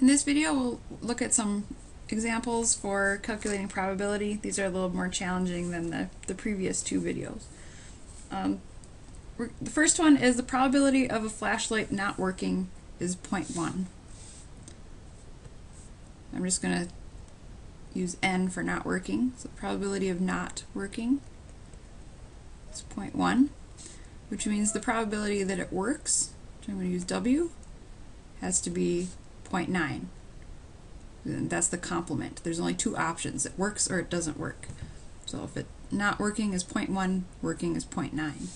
In this video, we'll look at some examples for calculating probability. These are a little more challenging than the, the previous two videos. Um, the first one is the probability of a flashlight not working is 0.1. I'm just going to use n for not working. So the probability of not working is 0.1, which means the probability that it works, which I'm going to use w, has to be 0.9. And that's the complement. There's only two options. It works or it doesn't work. So if it not working is 0.1, working is 0.9.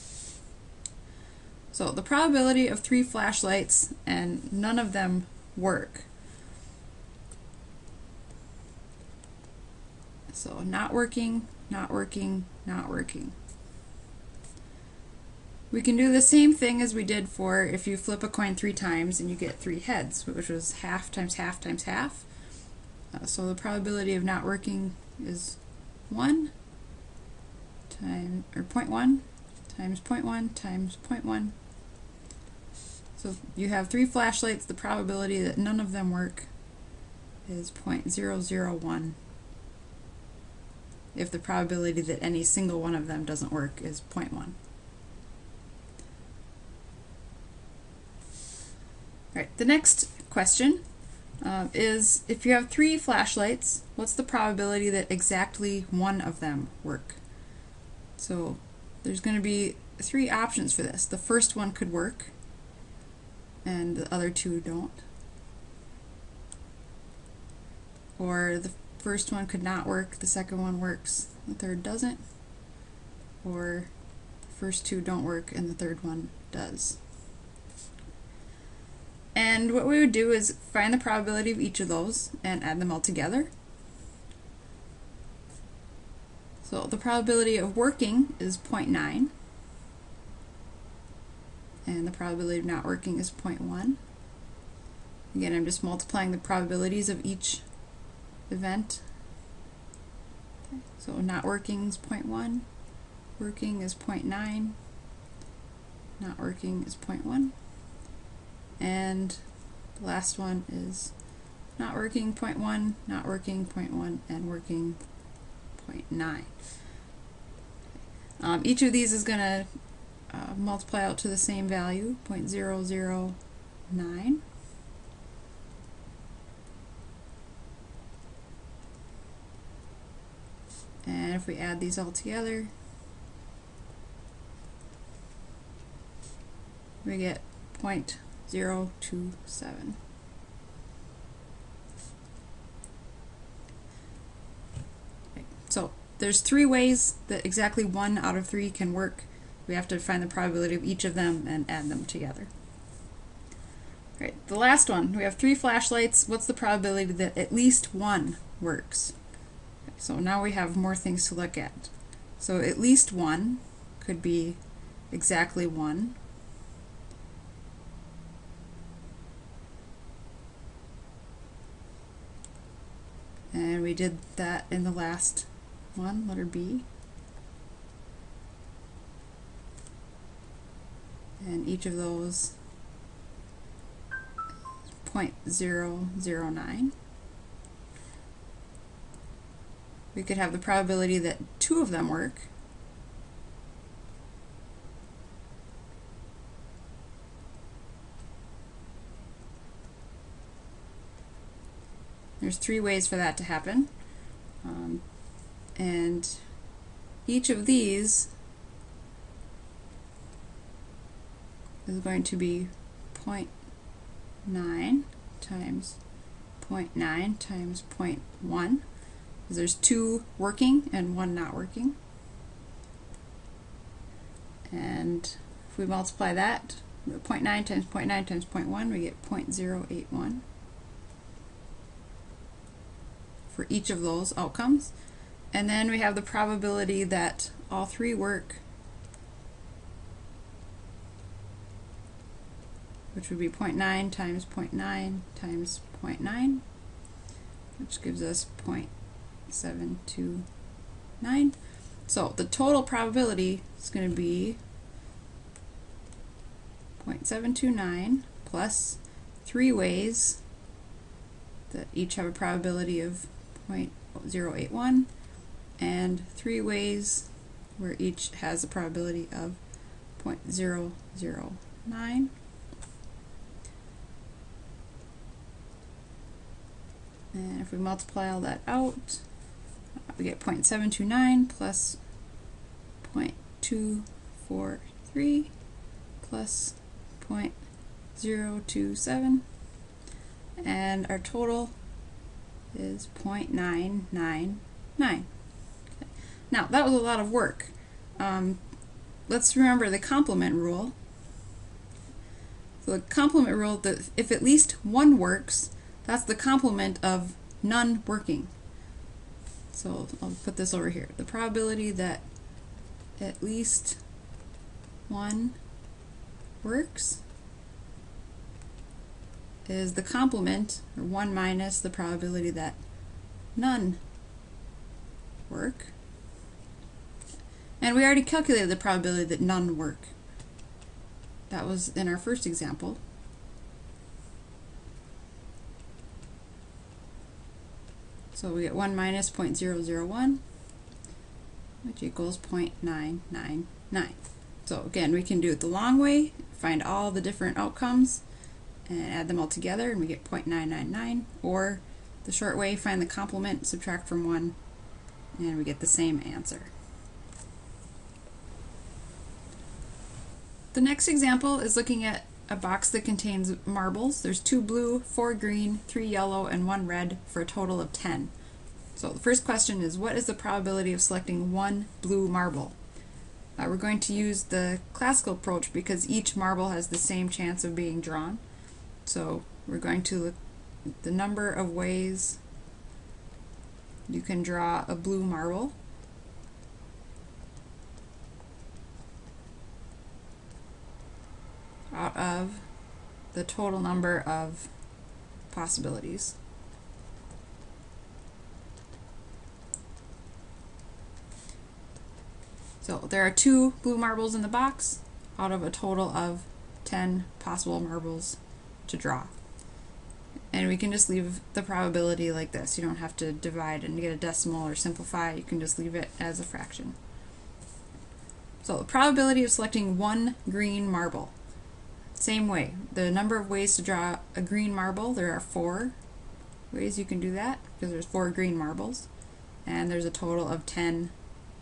So the probability of three flashlights and none of them work. So not working, not working, not working. We can do the same thing as we did for if you flip a coin three times and you get three heads, which was half times half times half. Uh, so the probability of not working is 1 time, or 0.1 times 0.1 times 0.1. So you have three flashlights, the probability that none of them work is 0.001 if the probability that any single one of them doesn't work is 0.1. Right, the next question uh, is if you have three flashlights, what's the probability that exactly one of them work? So there's going to be three options for this. The first one could work, and the other two don't. Or the first one could not work, the second one works, the third doesn't. Or the first two don't work and the third one does. And what we would do is find the probability of each of those and add them all together. So the probability of working is 0.9 and the probability of not working is 0.1. Again, I'm just multiplying the probabilities of each event. Okay. So not working is 0.1, working is 0.9, not working is 0.1. And the last one is not working 0.1, not working 0.1, and working 0.9. Um, each of these is going to uh, multiply out to the same value, 0.009. And if we add these all together, we get 0.0 zero two seven. So there's three ways that exactly one out of three can work. We have to find the probability of each of them and add them together. All right, the last one, we have three flashlights. What's the probability that at least one works? So now we have more things to look at. So at least one could be exactly one. And we did that in the last one, letter B. And each of those 0.009. We could have the probability that two of them work. There's three ways for that to happen. Um, and each of these is going to be 0.9 times 0.9 times 0.1 because there's two working and one not working. And if we multiply that, 0.9 times 0.9 times 0.1, we get 0.081 for each of those outcomes. And then we have the probability that all three work, which would be 0.9 times 0.9 times 0.9, which gives us 0.729. So the total probability is going to be 0.729 plus three ways that each have a probability of 0.081 and three ways where each has a probability of 0.009. And if we multiply all that out, we get 0.729 plus 0.243 plus 0.027 and our total is 0.999. Okay. Now that was a lot of work. Um, let's remember the complement rule. The complement rule, that if at least one works, that's the complement of none working. So I'll put this over here. The probability that at least one works is the complement, or 1 minus the probability that none work. And we already calculated the probability that none work. That was in our first example. So we get 1 minus 0.001, which equals 0.999. So again, we can do it the long way, find all the different outcomes, and add them all together, and we get 0.999. Or the short way, find the complement, subtract from 1, and we get the same answer. The next example is looking at a box that contains marbles. There's two blue, four green, three yellow, and one red for a total of 10. So the first question is, what is the probability of selecting one blue marble? Uh, we're going to use the classical approach because each marble has the same chance of being drawn. So we're going to look the number of ways you can draw a blue marble. out of the total number of possibilities. So there are two blue marbles in the box out of a total of 10 possible marbles to draw. And we can just leave the probability like this. You don't have to divide and get a decimal or simplify. You can just leave it as a fraction. So the probability of selecting one green marble. Same way. The number of ways to draw a green marble, there are four ways you can do that because there's four green marbles. And there's a total of 10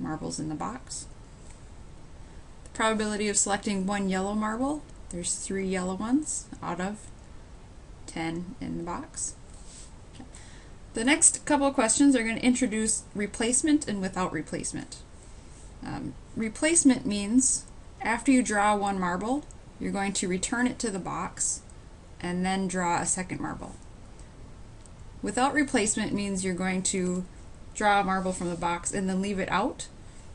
marbles in the box. The probability of selecting one yellow marble, there's three yellow ones out of 10 in the box. Okay. The next couple of questions are going to introduce replacement and without replacement. Um, replacement means after you draw one marble, you're going to return it to the box and then draw a second marble. Without replacement means you're going to draw a marble from the box and then leave it out,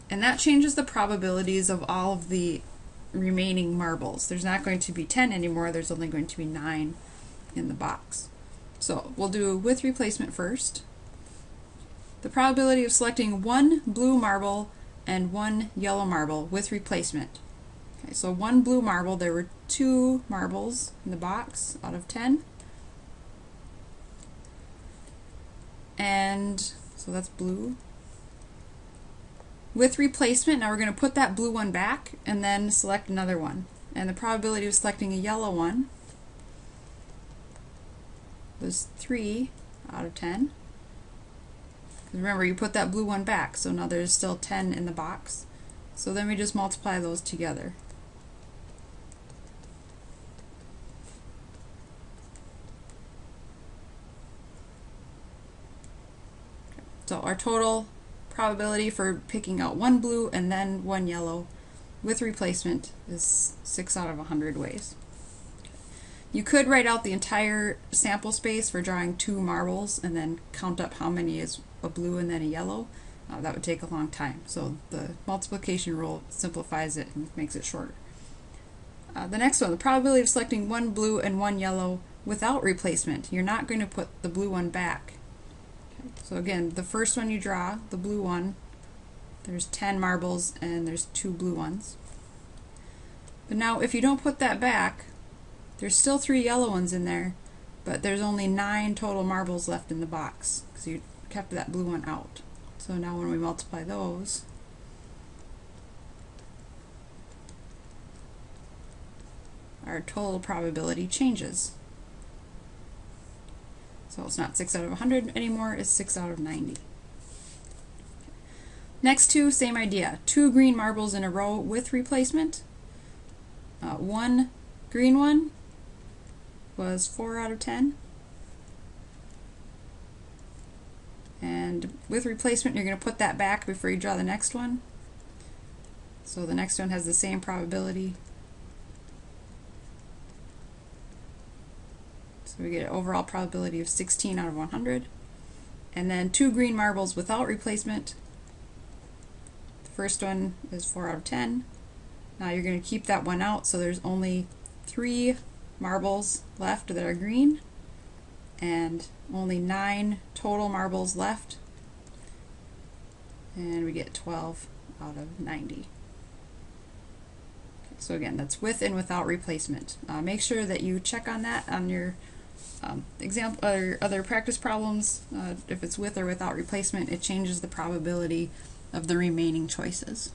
and that changes the probabilities of all of the remaining marbles. There's not going to be 10 anymore, there's only going to be 9 in the box. So we'll do with replacement first. The probability of selecting one blue marble and one yellow marble with replacement. Okay, so one blue marble, there were two marbles in the box out of 10. And so that's blue. With replacement, now we're going to put that blue one back and then select another one. And the probability of selecting a yellow one was 3 out of 10. Remember, you put that blue one back, so now there's still 10 in the box. So then we just multiply those together. So our total probability for picking out one blue and then one yellow with replacement is 6 out of 100 ways. You could write out the entire sample space for drawing two marbles and then count up how many is a blue and then a yellow. Uh, that would take a long time. So the multiplication rule simplifies it and makes it shorter. Uh, the next one, the probability of selecting one blue and one yellow without replacement. You're not going to put the blue one back. Okay. So again, the first one you draw, the blue one, there's 10 marbles and there's two blue ones. But now if you don't put that back, there's still three yellow ones in there, but there's only nine total marbles left in the box because you kept that blue one out. So now when we multiply those, our total probability changes. So it's not 6 out of 100 anymore, it's 6 out of 90. Next two, same idea. Two green marbles in a row with replacement. Uh, one green one was 4 out of 10. And with replacement, you're going to put that back before you draw the next one. So the next one has the same probability. So we get an overall probability of 16 out of 100. And then two green marbles without replacement. The first one is 4 out of 10. Now you're going to keep that one out, so there's only three marbles left that are green and only nine total marbles left. And we get 12 out of 90 so again that's with and without replacement. Uh, make sure that you check on that on your um, example or other practice problems. Uh, if it's with or without replacement it changes the probability of the remaining choices